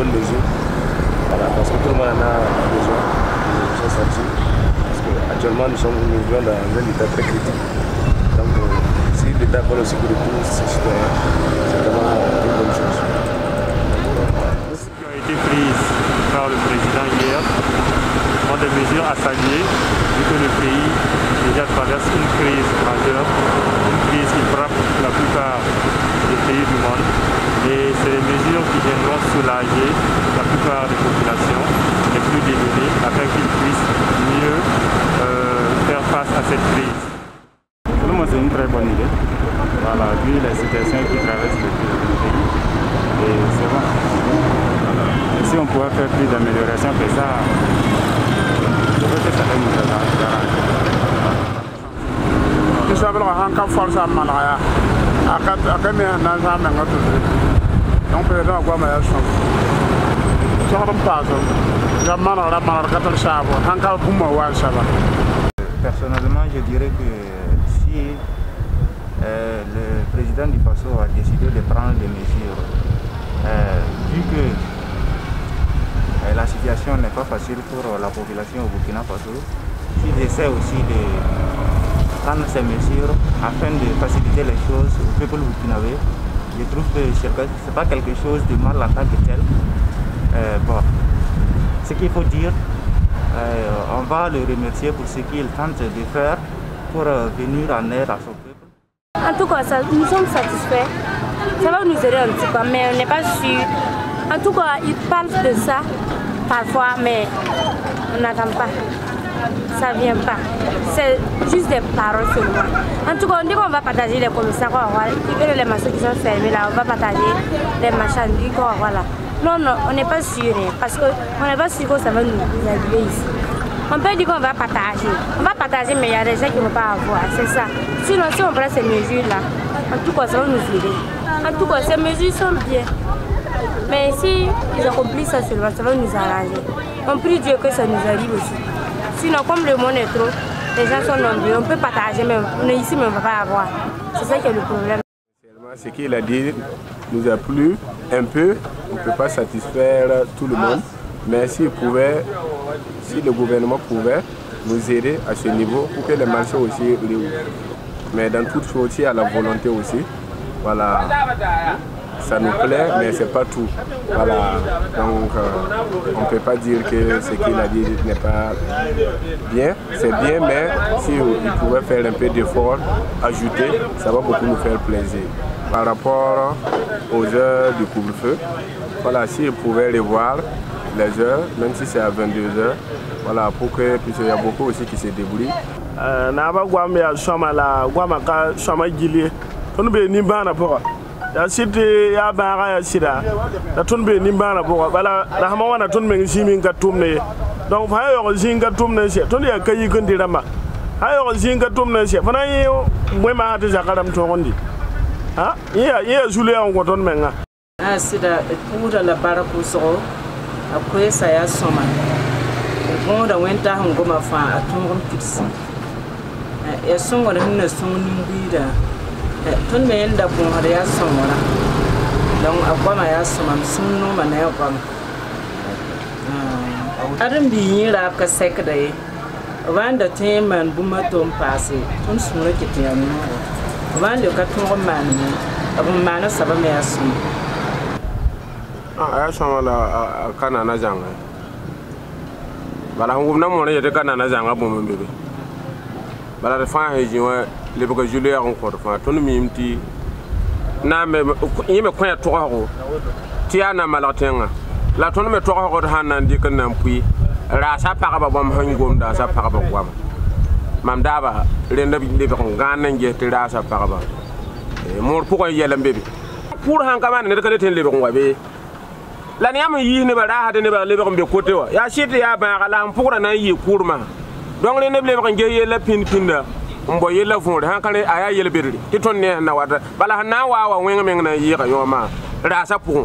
bonne mesure. Voilà, parce que tout le monde en a besoin de se sortir. Parce qu'actuellement, nous sommes nous vivons dans un état très critique. Donc, euh, si l'État prend aussi pour tous ses citoyens, c'est vraiment une bonne chose. qui ont été prises par le président hier sont des mesures à saluer, vu que le pays déjà traverse une crise majeure, une crise qui frappe la plupart des pays du monde. Et c'est des mesures la plupart des populations les plus démunies afin qu'ils puissent mieux euh, faire face à cette crise. Pour moi, c'est une très bonne idée. Voilà, vu la situation qui traverse le pays. Et c'est bon. Voilà. Et si on pouvait faire plus d'améliorations que ça, je veux que ça nous arranger. Isabel ka han ka forsa malaya aka aka Personnellement, je dirais que si le président du Faso a décidé de prendre des mesures, vu que la situation n'est pas facile pour la population au Burkina Faso, s'il essaie aussi de prendre ces mesures afin de faciliter les choses au peuple burkinabé, je trouve que ce n'est pas quelque chose de mal en tant que tel. Euh, bon, ce qu'il faut dire, euh, on va le remercier pour ce qu'il tente de faire pour euh, venir en aide à son peuple. En tout cas, nous sommes satisfaits. Ça va nous aider un petit peu, mais on n'est pas sûr. En tout cas, ils parlent de ça parfois, mais on n'attend pas. Ça vient pas. C'est juste des paroles seulement. En tout cas, on dit qu'on va partager les commissaires, et les marchés qui sont fermés là, on va partager les marchandises. Non, non, on n'est pas sûr, hein, parce qu'on n'est pas sûr que ça va nous arriver ici. On peut dire qu'on va partager. On va partager, mais il y a des gens qui ne vont pas avoir. C'est ça. Sinon, si on prend ces mesures-là, en tout cas, ça va nous aider. En tout cas, ces mesures sont bien. Mais si ils accomplissent ça seulement, ça va nous arranger. On prie Dieu que ça nous arrive aussi. Sinon, comme le monde est trop, les gens sont nombreux. On peut partager, mais on est ici, mais on ne va pas avoir. C'est ça qui est le problème. Ce qu'il a dit nous a plu un peu. On ne peut pas satisfaire tout le monde. Mais s'il pouvait, si le gouvernement pouvait nous aider à ce niveau pour que les marchés aussi réouvrent. Mais dans toute chose, il y a la volonté aussi. Voilà. Ça nous plaît, mais c'est pas tout. Voilà. Donc, euh, on ne peut pas dire que ce qu'il a dit n'est pas bien. C'est bien, mais s'il pouvait faire un peu d'effort, ajouter, ça va beaucoup nous faire plaisir. Par rapport aux heures du couvre-feu, voilà, s'il pouvait revoir les heures, même si c'est à 22h, voilà, pour que, puisqu'il y a beaucoup aussi qui se débrouillent. gwam ya sidi ya baaga ya sida. Da tun be nin baana bʋga bala rasma wãna tun me zĩig min ka tʋmne ye donc fa ya yaog zĩig ka tʋmd n sɛ tõnd yaa ka yikndi rãmba a yaog zĩig ka tʋmd n sɛ fõ na yẽ bõe maasã tɩ zakã rãmb tõgendi yẽ yaa zule yaa n gõ tõnd menga a sɩda d pʋʋsda la barkʋʋsgo a koɛɛsa ya sõma d bõoda wẽntas n goma fãa a tõog n pidsi ya sõngd sẽn na sõng nin-buiidã tun me da kun har ya san wala don akwama ya saman sun noma na ya kwama ah, arin biyin rap ka sek da yi van da te man buma tom passe tun sura ki te yanu van da ka tun man ne abun mana saba me ya sun a ah, ya san wala ah, kana na janga. Bala hungum na mo ne, ya kana na janga bumbe bebe be bala d fãa sẽn zĩ wã lebga zu-loɛɛg n kõt fãa tõnd miime tɩ na me yẽ me kõ-a togsgo tɩ yaa na malg tẽngã la tõnd me togsgd sãn na n dɩk n na n pʋɩ raasa pagba bãmb sẽn gomda sa pagba goama mam daaba rẽnd b lebg n gãan n ges tɩ raasa pagba moor pʋgẽ yɛl n be be pʋʋr sãn ka maan ned ka le tɩ n lebg n wa bee la ne yãmb n yiis nebã raasd nebã lebg n be kote wã yaa sɩd yaa bãaga la n pʋgrã na n yɩɩ donc rẽ neb lebg n ges yella pĩnd pĩnda n bao yella võore sãn ka a yaa yel-bedre tɩ tõnd ne na wata bala sẽn na n waa wa wẽng meng na n yɩɩga yõomã raasã pʋgẽ